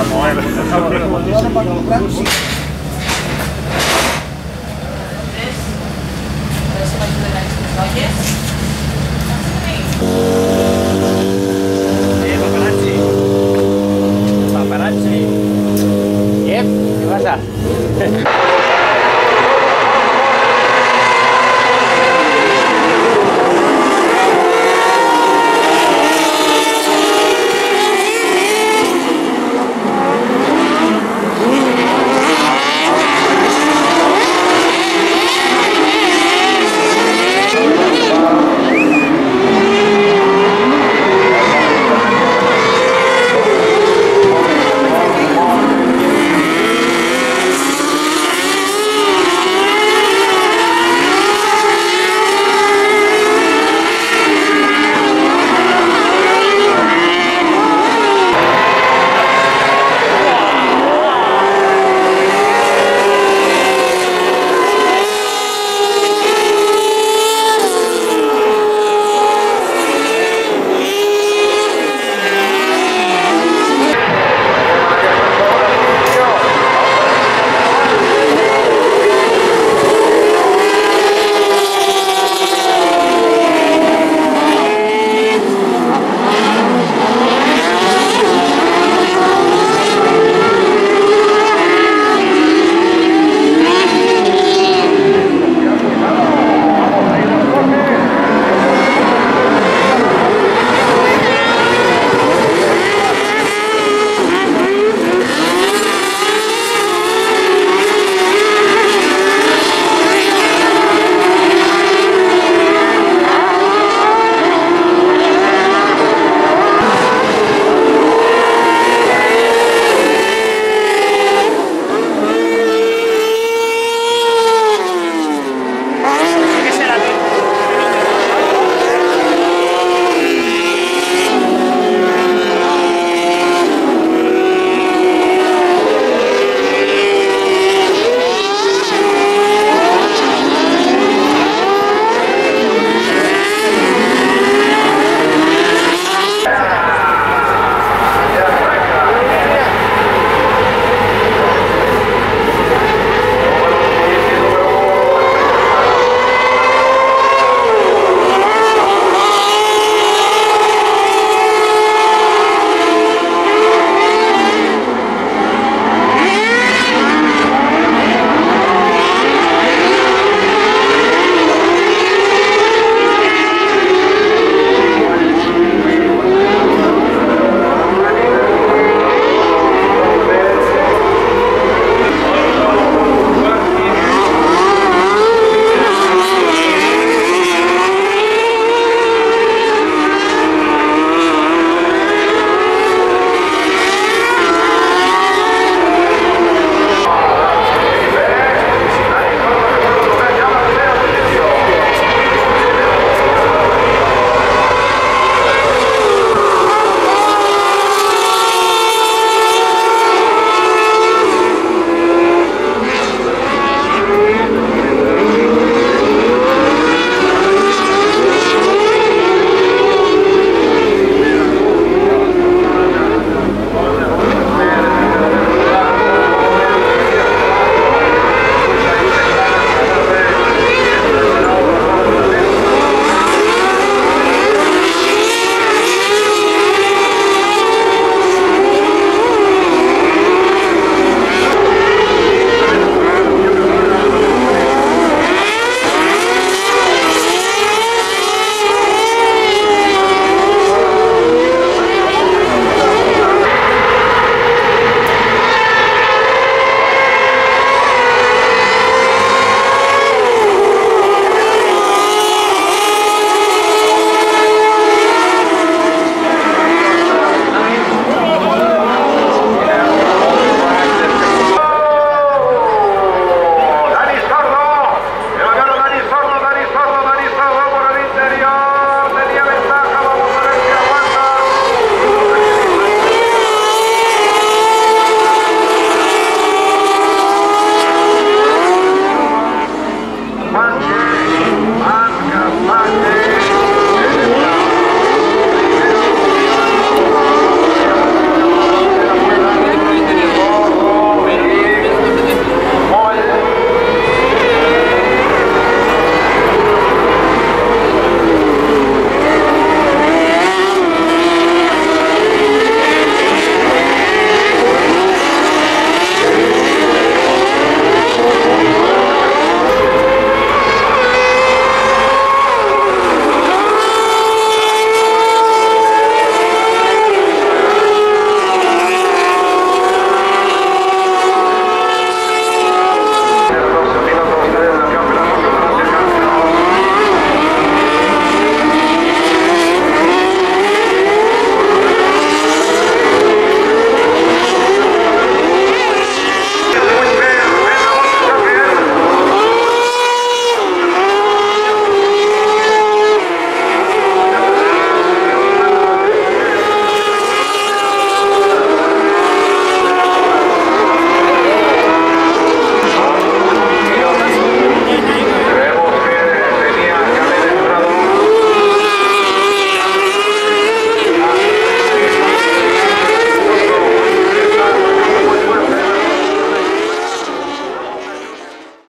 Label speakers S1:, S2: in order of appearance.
S1: a
S2: oyes.